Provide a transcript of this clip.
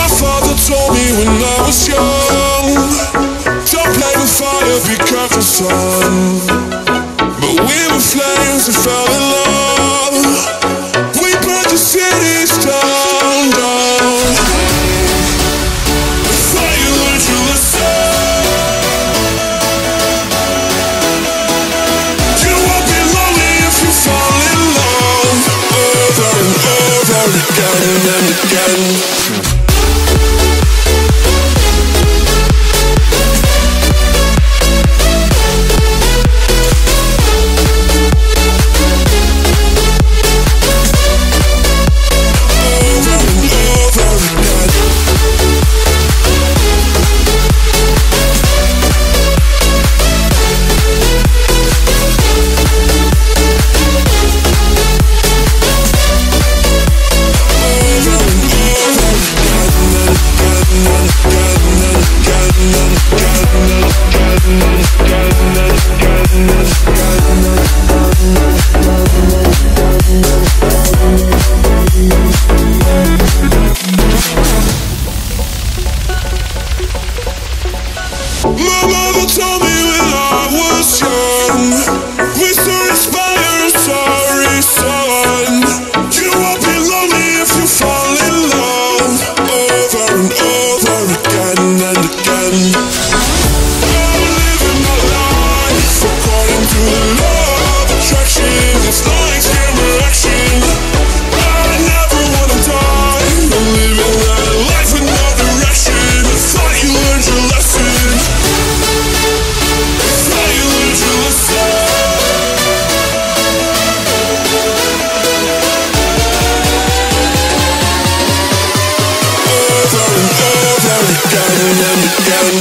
My father told me when I was young, don't play with fire, be careful, son. But we were flames and fell in love. We burned the cities down, down. Before you learned lesson, you won't be lonely if you fall in love over and over again and again. My mother told me when I was young, Over